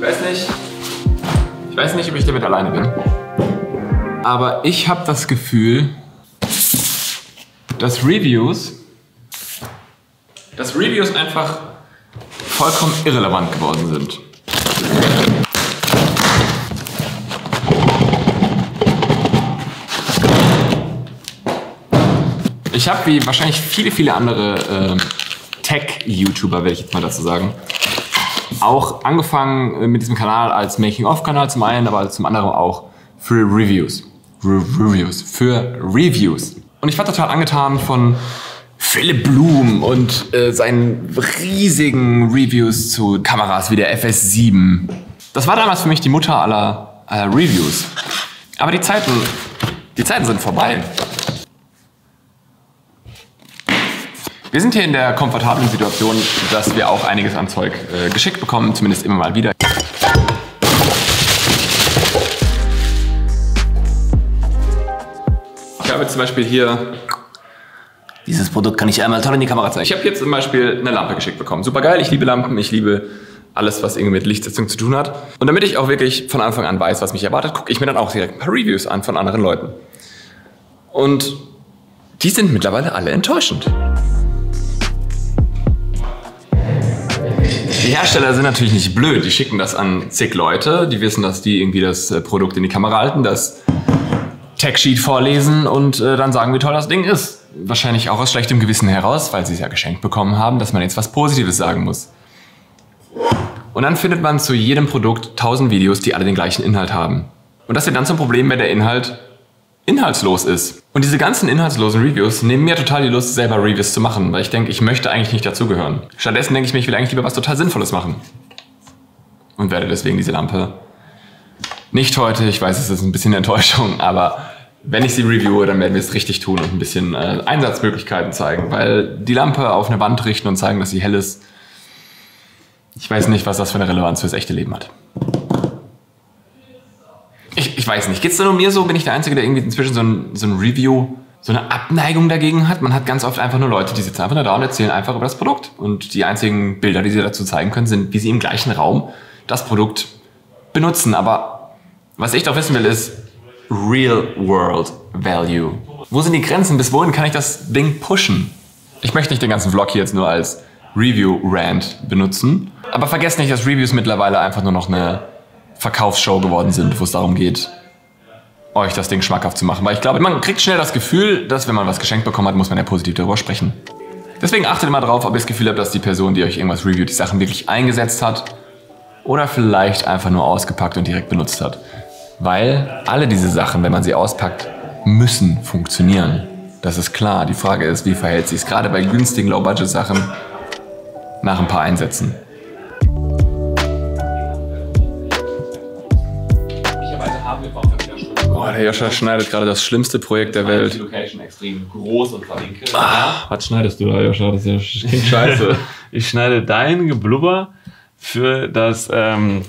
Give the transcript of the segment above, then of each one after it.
Ich weiß nicht, ich weiß nicht, ob ich damit alleine bin. Aber ich habe das Gefühl, dass Reviews, dass Reviews einfach vollkommen irrelevant geworden sind. Ich habe wie wahrscheinlich viele, viele andere äh, Tech-YouTuber, werde ich jetzt mal dazu sagen, auch angefangen äh, mit diesem Kanal als Making-of-Kanal zum einen, aber zum anderen auch für Reviews. Re Reviews. Für Reviews. Und ich war total angetan von Philipp Blum und äh, seinen riesigen Reviews zu Kameras wie der FS7. Das war damals für mich die Mutter aller, aller Reviews. Aber die Zeiten, die Zeiten sind vorbei. Wir sind hier in der komfortablen Situation, dass wir auch einiges an Zeug äh, geschickt bekommen, zumindest immer mal wieder. Ich habe zum Beispiel hier dieses Produkt kann ich einmal toll in die Kamera zeigen. Ich habe hier zum Beispiel eine Lampe geschickt bekommen. Super geil, ich liebe Lampen, ich liebe alles, was irgendwie mit Lichtsetzung zu tun hat. Und damit ich auch wirklich von Anfang an weiß, was mich erwartet, gucke ich mir dann auch direkt ein paar Reviews an von anderen Leuten. Und die sind mittlerweile alle enttäuschend. Die Hersteller sind natürlich nicht blöd. Die schicken das an zig Leute. Die wissen, dass die irgendwie das äh, Produkt in die Kamera halten, das Tech-Sheet vorlesen und äh, dann sagen, wie toll das Ding ist. Wahrscheinlich auch aus schlechtem Gewissen heraus, weil sie es ja geschenkt bekommen haben, dass man jetzt was Positives sagen muss. Und dann findet man zu jedem Produkt tausend Videos, die alle den gleichen Inhalt haben. Und das wird dann zum Problem, wenn der Inhalt inhaltslos ist. Und diese ganzen inhaltslosen Reviews nehmen mir total die Lust, selber Reviews zu machen, weil ich denke, ich möchte eigentlich nicht dazugehören. Stattdessen denke ich mir, ich will eigentlich lieber was total Sinnvolles machen. Und werde deswegen diese Lampe nicht heute, ich weiß, es ist ein bisschen Enttäuschung, aber wenn ich sie reviewe, dann werden wir es richtig tun und ein bisschen äh, Einsatzmöglichkeiten zeigen, weil die Lampe auf eine Wand richten und zeigen, dass sie hell ist, ich weiß nicht, was das für eine Relevanz fürs echte Leben hat. Ich, ich weiß nicht. Geht es da nur mir so? Bin ich der Einzige, der irgendwie inzwischen so ein, so ein Review, so eine Abneigung dagegen hat? Man hat ganz oft einfach nur Leute, die sitzen einfach nur da und erzählen einfach über das Produkt. Und die einzigen Bilder, die sie dazu zeigen können, sind, wie sie im gleichen Raum das Produkt benutzen. Aber was ich doch wissen will, ist Real World Value. Wo sind die Grenzen? Bis wohin kann ich das Ding pushen? Ich möchte nicht den ganzen Vlog hier jetzt nur als Review-Rant benutzen. Aber vergesst nicht, dass Reviews mittlerweile einfach nur noch eine Verkaufsshow geworden sind, wo es darum geht, euch das Ding schmackhaft zu machen. Weil ich glaube, man kriegt schnell das Gefühl, dass wenn man was geschenkt bekommen hat, muss man ja positiv darüber sprechen. Deswegen achtet immer drauf, ob ihr das Gefühl habt, dass die Person, die euch irgendwas reviewt, die Sachen wirklich eingesetzt hat oder vielleicht einfach nur ausgepackt und direkt benutzt hat. Weil alle diese Sachen, wenn man sie auspackt, müssen funktionieren. Das ist klar. Die Frage ist, wie verhält sich es gerade bei günstigen Low-Budget-Sachen nach ein paar Einsätzen? Boah, der Joscha schneidet gerade das schlimmste Projekt der Welt. Die Location extrem groß und verwinkelt. Ah, was schneidest du da, Joscha? Das ist ja klingt scheiße. Ich schneide dein Geblubber für das ähm,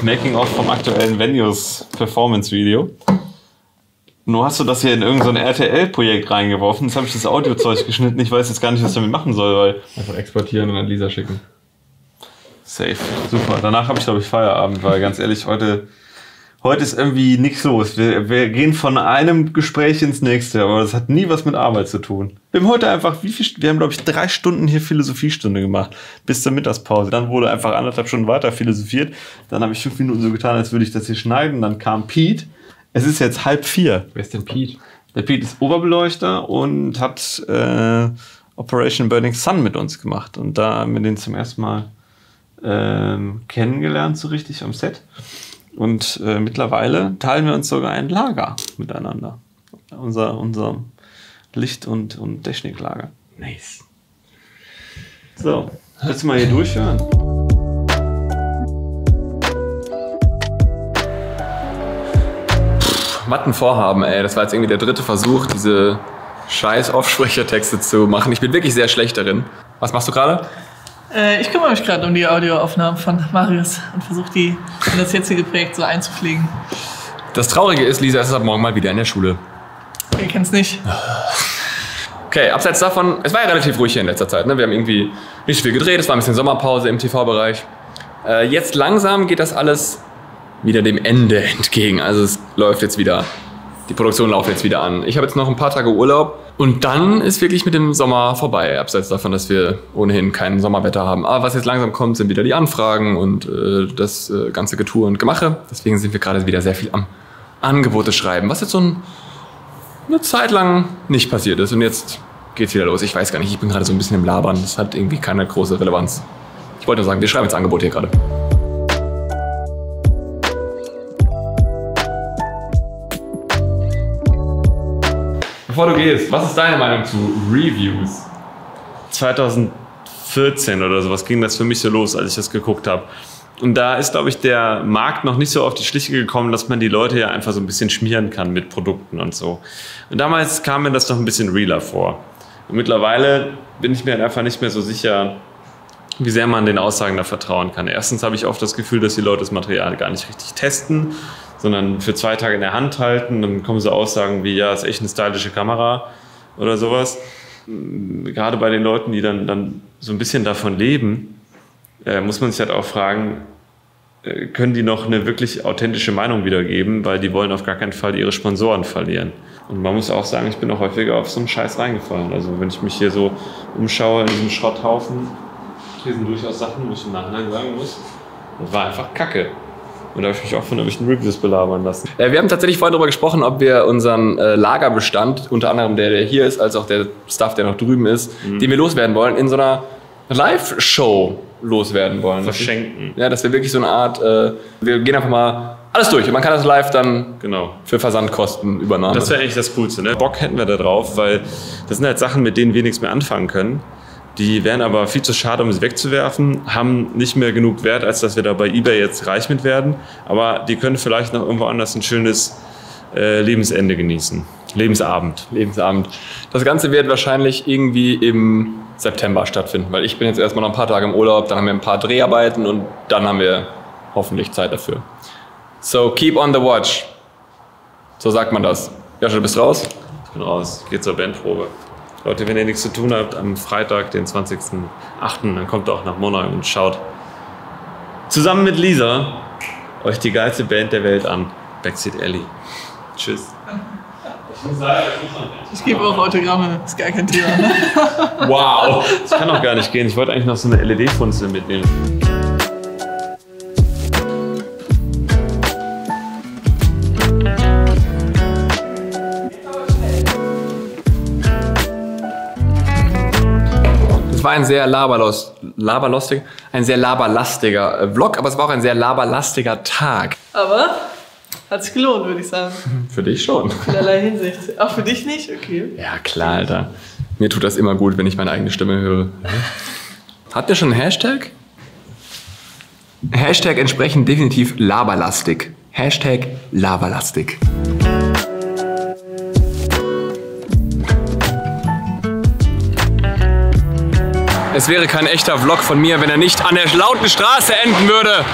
Making-of vom aktuellen Venues Performance Video. Nur hast du das hier in irgendein so RTL-Projekt reingeworfen. Jetzt habe ich das Audiozeug geschnitten. Ich weiß jetzt gar nicht, was ich damit machen soll, weil. Einfach exportieren und an Lisa schicken. Safe. Super. Danach habe ich, glaube ich, Feierabend, weil ganz ehrlich, heute, heute ist irgendwie nichts los. Wir, wir gehen von einem Gespräch ins nächste, aber das hat nie was mit Arbeit zu tun. Wir haben heute einfach, wie viel, wir haben, glaube ich, drei Stunden hier Philosophiestunde gemacht, bis zur Mittagspause. Dann wurde einfach anderthalb Stunden weiter philosophiert. Dann habe ich fünf Minuten so getan, als würde ich das hier schneiden. Dann kam Pete. Es ist jetzt halb vier. Wer ist denn Pete? Der Pete ist Oberbeleuchter und hat äh, Operation Burning Sun mit uns gemacht. Und da haben wir den zum ersten Mal ähm, kennengelernt, so richtig am Set. Und äh, mittlerweile teilen wir uns sogar ein Lager miteinander. Unser, unser Licht- und, und Techniklager. Nice. So, willst du mal hier durchhören? Was ein Vorhaben, ey. Das war jetzt irgendwie der dritte Versuch, diese scheiß Offsprechertexte zu machen. Ich bin wirklich sehr schlecht darin. Was machst du gerade? Äh, ich kümmere mich gerade um die Audioaufnahmen von Marius und versuche die in das jetzige Projekt so einzupflegen. Das Traurige ist, Lisa ist ab morgen mal wieder in der Schule. Ihr kennt's nicht. Okay, abseits davon, es war ja relativ ruhig hier in letzter Zeit. Ne? Wir haben irgendwie nicht viel gedreht, es war ein bisschen Sommerpause im TV-Bereich. Äh, jetzt langsam geht das alles wieder dem Ende entgegen. Also es läuft jetzt wieder, die Produktion läuft jetzt wieder an. Ich habe jetzt noch ein paar Tage Urlaub und dann ist wirklich mit dem Sommer vorbei. Abseits davon, dass wir ohnehin kein Sommerwetter haben. Aber was jetzt langsam kommt, sind wieder die Anfragen und äh, das äh, ganze Getue und Gemache. Deswegen sind wir gerade wieder sehr viel am Angebote schreiben, was jetzt so ein, eine Zeit lang nicht passiert ist. Und jetzt geht's wieder los. Ich weiß gar nicht, ich bin gerade so ein bisschen im Labern. Das hat irgendwie keine große Relevanz. Ich wollte nur sagen, wir schreiben jetzt Angebot hier gerade. Bevor du gehst, was ist deine Meinung zu Reviews? 2014 oder sowas ging das für mich so los, als ich das geguckt habe. Und da ist, glaube ich, der Markt noch nicht so auf die Schliche gekommen, dass man die Leute ja einfach so ein bisschen schmieren kann mit Produkten und so. Und damals kam mir das noch ein bisschen realer vor. Und mittlerweile bin ich mir einfach nicht mehr so sicher, wie sehr man den Aussagen da vertrauen kann. Erstens habe ich oft das Gefühl, dass die Leute das Material gar nicht richtig testen, sondern für zwei Tage in der Hand halten. Dann kommen so Aussagen wie, ja, ist echt eine stylische Kamera oder sowas. Gerade bei den Leuten, die dann, dann so ein bisschen davon leben, äh, muss man sich halt auch fragen, äh, können die noch eine wirklich authentische Meinung wiedergeben, weil die wollen auf gar keinen Fall ihre Sponsoren verlieren. Und man muss auch sagen, ich bin auch häufiger auf so einen Scheiß reingefallen. Also wenn ich mich hier so umschaue in diesem Schrotthaufen, sind durchaus Sachen, wo ich im Nachhinein sagen muss, das war einfach Kacke. Und da habe ich mich auch von irgendwelchen Reviews belabern lassen. Äh, wir haben tatsächlich vorhin darüber gesprochen, ob wir unseren äh, Lagerbestand, unter anderem der, der hier ist, als auch der Stuff, der noch drüben ist, den wir loswerden wollen, in so einer Live-Show loswerden wollen. Verschenken. Ja, das wäre wirklich so eine Art, äh, wir gehen einfach mal alles durch und man kann das live dann Genau. für Versandkosten übernehmen. Das wäre eigentlich das Coolste. Ne? Bock hätten wir da drauf, weil das sind halt Sachen, mit denen wir nichts mehr anfangen können. Die wären aber viel zu schade, um sie wegzuwerfen, haben nicht mehr genug Wert, als dass wir da bei eBay jetzt reich mit werden. Aber die können vielleicht noch irgendwo anders ein schönes äh, Lebensende genießen. Lebensabend. Lebensabend. Das Ganze wird wahrscheinlich irgendwie im September stattfinden, weil ich bin jetzt erstmal noch ein paar Tage im Urlaub, dann haben wir ein paar Dreharbeiten und dann haben wir hoffentlich Zeit dafür. So keep on the watch. So sagt man das. Joscha, du bist raus? Ich bin raus. Geht zur Bandprobe. Leute, wenn ihr nichts zu tun habt, am Freitag, den 20.08., dann kommt auch nach Monheim und schaut zusammen mit Lisa euch die geilste Band der Welt an. Backseat Ellie. Tschüss. Ich gebe auch Autogramme, ist gar kein Thema. Wow. Das kann auch gar nicht gehen. Ich wollte eigentlich noch so eine LED-Funzel mitnehmen. Ein sehr laberlos, laberlustig, ein sehr laberlastiger äh, Vlog, aber es war auch ein sehr laberlastiger Tag. Aber hat sich gelohnt, würde ich sagen. Für dich schon. In allerlei Hinsicht. Auch für dich nicht? Okay. Ja, klar, Alter. Mir tut das immer gut, wenn ich meine eigene Stimme höre. Habt ihr schon einen Hashtag? Hashtag entsprechend definitiv laberlastig. Hashtag laberlastig. Es wäre kein echter Vlog von mir, wenn er nicht an der lauten Straße enden würde.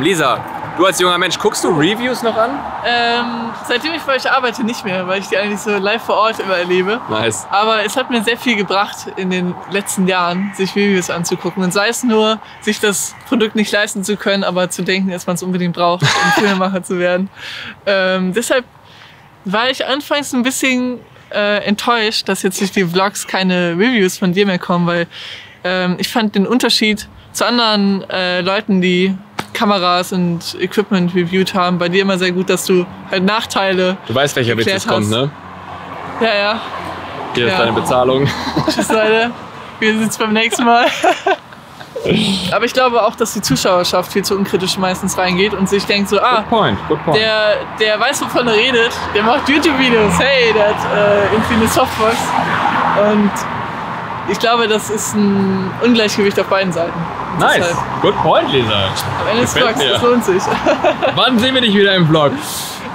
Lisa, du als junger Mensch, guckst du Reviews noch an? Ähm, seitdem ich bei euch arbeite, nicht mehr, weil ich die eigentlich so live vor Ort immer erlebe. Nice. Aber es hat mir sehr viel gebracht in den letzten Jahren, sich Reviews anzugucken. Und sei es nur, sich das Produkt nicht leisten zu können, aber zu denken, dass man es unbedingt braucht, um Filmemacher zu werden. Ähm, deshalb war ich anfangs ein bisschen äh, enttäuscht, dass jetzt durch die Vlogs keine Reviews von dir mehr kommen, weil ähm, ich fand den Unterschied zu anderen äh, Leuten, die Kameras und Equipment reviewed haben, bei dir immer sehr gut, dass du halt Nachteile. Du weißt, welcher Witz jetzt kommt, ne? Ja, ja. Hier ist Ja. deine Bezahlung. Tschüss, Leute. Wir sehen uns beim nächsten Mal. Aber ich glaube auch, dass die Zuschauerschaft viel zu unkritisch meistens reingeht und sich denkt so, ah, Point, good point. der, der weiß, wovon er redet, der macht YouTube-Videos, hey, der hat äh, irgendwie eine Softbox. Und ich glaube, das ist ein Ungleichgewicht auf beiden Seiten. Und Nice. deshalb, Good point, Lisa. Am Ende des mir. das lohnt sich. Wann sehen wir dich wieder im Vlog?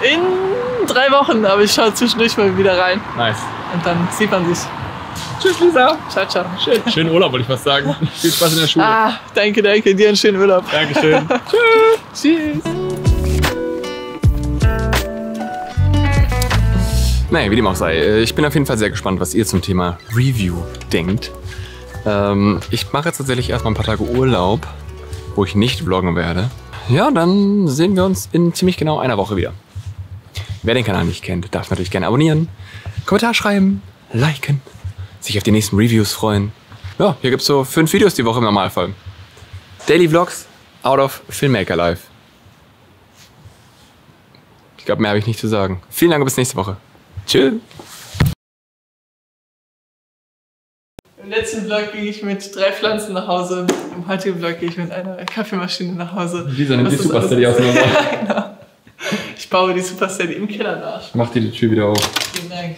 In drei Wochen, aber ich schaue zwischendurch mal wieder rein Nice. und dann sieht man sich. Tschüss, Lisa. Ciao, ciao. Schönen Urlaub, wollte ich fast sagen. Viel Spaß in der Schule. Ah, danke, danke. Dir einen schönen Urlaub. Dankeschön. Tschüss. Naja, wie dem auch sei. äh, Ich bin auf jeden Fall sehr gespannt, was ihr zum Thema Review denkt. Ähm, ich mache jetzt tatsächlich erstmal ein paar Tage Urlaub wo ich nicht vloggen werde. Ja, dann sehen wir uns in ziemlich genau einer Woche wieder. Wer den Kanal nicht kennt, darf natürlich gerne abonnieren, Kommentar schreiben, liken, sich auf die nächsten Reviews freuen. Ja, hier gibt's so fünf Videos die Woche im Normalfall. Daily Vlogs out of Filmmaker Life. Ich glaube, mehr habe ich nicht zu sagen. Vielen Dank, bis nächste Woche. Tschüss. Im letzten Vlog ging ich mit drei Pflanzen nach Hause. Im heutigen Vlog gehe ich mit einer Kaffeemaschine nach Hause. Lisa nimmt die Supersteady auseinander. Ja, genau. Ich baue die Supersteady im Keller nach. Mach die Tür wieder auf.